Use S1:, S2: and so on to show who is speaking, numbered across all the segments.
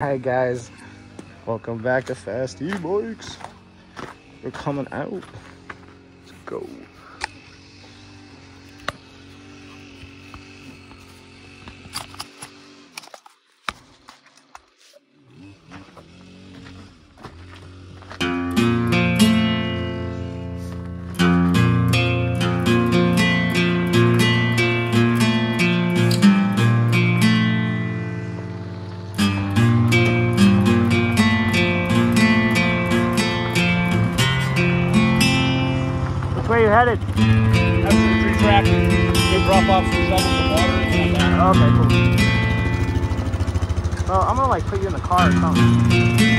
S1: Hi guys, welcome back to Fast E-Bikes. We're coming out. Let's go. Okay, cool. Well, I'm gonna like put you in the car or something.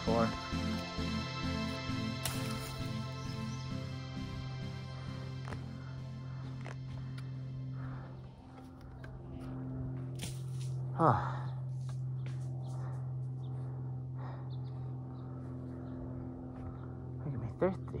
S1: Before. Huh. Making me thirsty.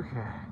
S1: Okay.